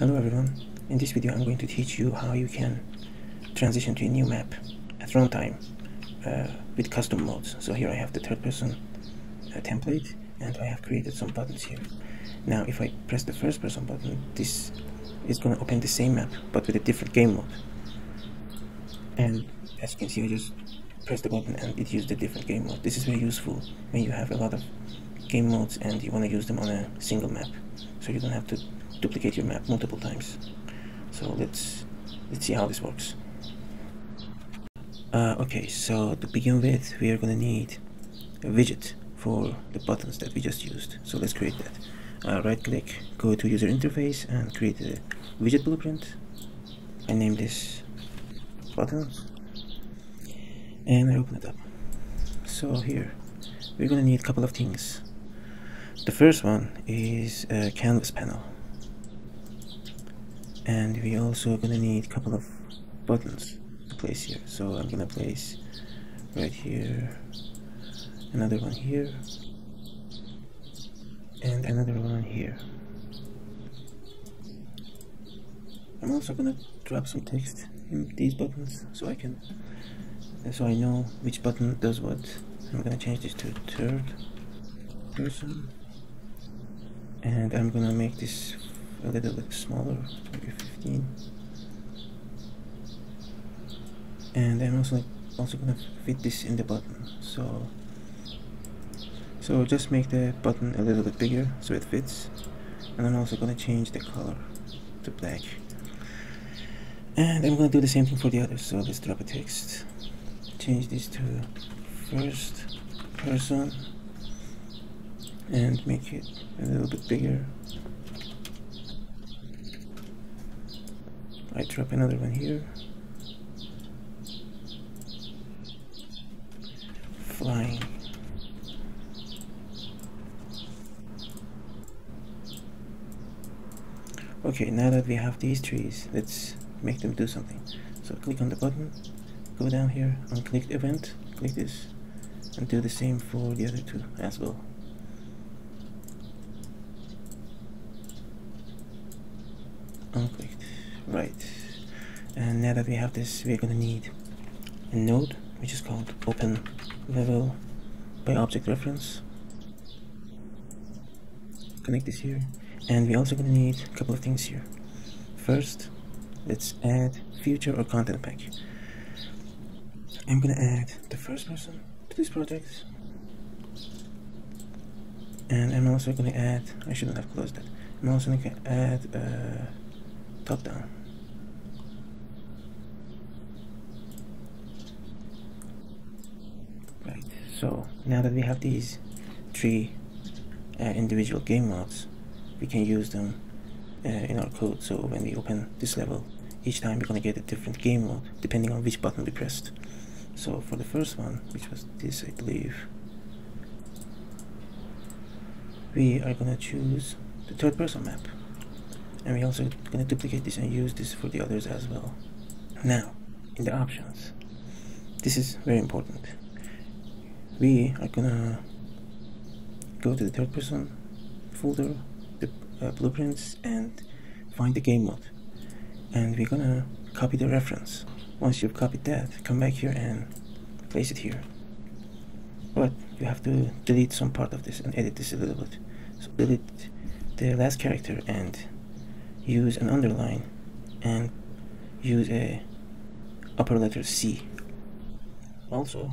Hello everyone, in this video I'm going to teach you how you can transition to a new map at runtime uh, with custom modes. So here I have the third person uh, template and I have created some buttons here. Now if I press the first person button, this is going to open the same map but with a different game mode. And as you can see I just press the button and it used a different game mode. This is very useful when you have a lot of game modes and you want to use them on a single map so you don't have to duplicate your map multiple times. So let's let's see how this works. Uh, okay so to begin with we are gonna need a widget for the buttons that we just used. So let's create that. Uh, right click go to user interface and create a widget blueprint I name this buttons and I open it up. So here we're gonna need a couple of things. The first one is a canvas panel. And we also gonna need a couple of buttons to place here. So I'm gonna place right here, another one here, and another one here. I'm also gonna drop some text in these buttons so I can so I know which button does what. I'm gonna change this to third person and I'm gonna make this a little bit smaller maybe 15 and I'm also also gonna fit this in the button so so just make the button a little bit bigger so it fits. And I'm also gonna change the color to black. And I'm gonna do the same thing for the others so let's drop a text. Change this to first person and make it a little bit bigger. I drop another one here. Flying. Okay, now that we have these trees, let's make them do something. So click on the button, go down here, unclick event, click this, and do the same for the other two as well. OnClicked right. And now that we have this we're gonna need a node which is called open level by object reference. Connect this here. And we're also gonna need a couple of things here. First let's add feature or content pack. I'm gonna add the first person to this project. And I'm also gonna add I shouldn't have closed that I'm also gonna add uh, top down. Right, so now that we have these three uh, individual game modes, we can use them uh, in our code. So when we open this level, each time we're going to get a different game mode depending on which button we pressed. So for the first one, which was this I believe, we are going to choose the third person map and we're also going to duplicate this and use this for the others as well. Now in the options. This is very important. We are gonna go to the third person folder the uh, blueprints and find the game mode. And we're gonna copy the reference. Once you've copied that come back here and place it here. But you have to delete some part of this and edit this a little bit. So delete the last character and use an underline and use a upper letter C. Also,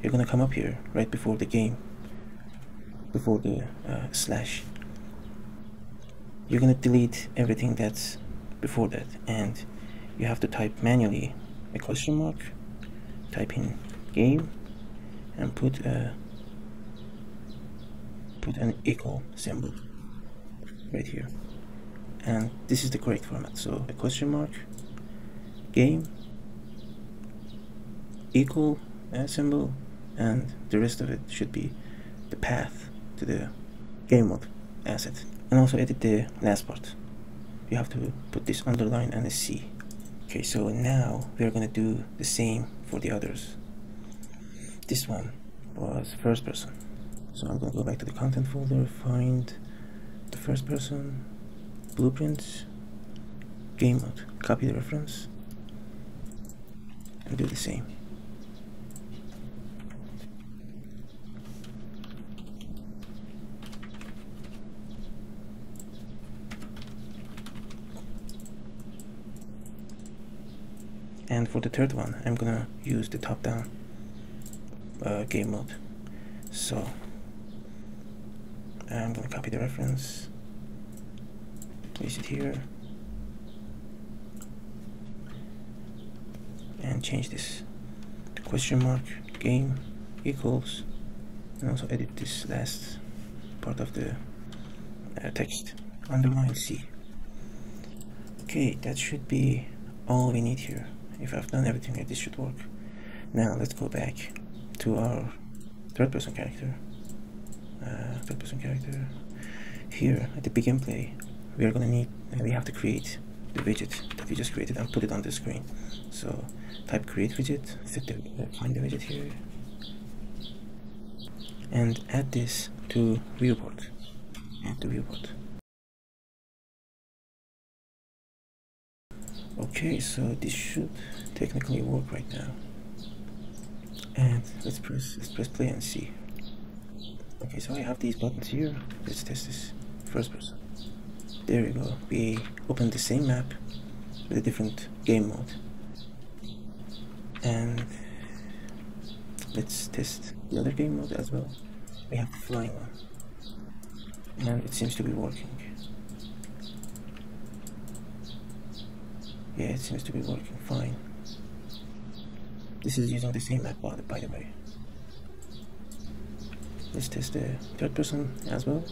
you're gonna come up here right before the game, before the uh, slash. You're gonna delete everything that's before that, and you have to type manually a question mark, type in game, and put a put an equal symbol right here and this is the correct format. So a question mark game equal uh, symbol and the rest of it should be the path to the game mode asset. And also edit the last part. You have to put this underline and a C. Okay so now we're gonna do the same for the others. This one was first person. So I'm gonna go back to the content folder find the first person blueprints? Game mode. Copy the reference. And do the same. And for the third one I'm gonna use the top-down uh, game mode. So I'm gonna copy the reference place it here and change this to question mark game equals and also edit this last part of the uh, text underline C. Okay that should be all we need here. If I've done everything this should work. Now let's go back to our third person character. Uh, third person character here at the begin play we are gonna need we have to create the widget that we just created and put it on the screen. So type create widget set the uh, find the widget here and add this to viewport add to viewport okay so this should technically work right now. And let's press let's press play and see. Okay so I have these buttons here. Let's test this first person there we go. We open the same map with a different game mode. And let's test the other game mode as well. We have flying one. And it seems to be working. Yeah it seems to be working fine. This is using the same map by the way. Let's test the third person as well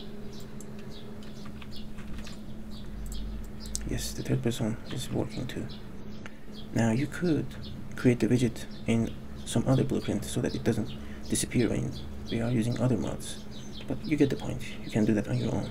yes the third person is working too. Now you could create the widget in some other blueprint so that it doesn't disappear when we are using other mods. But you get the point. You can do that on your own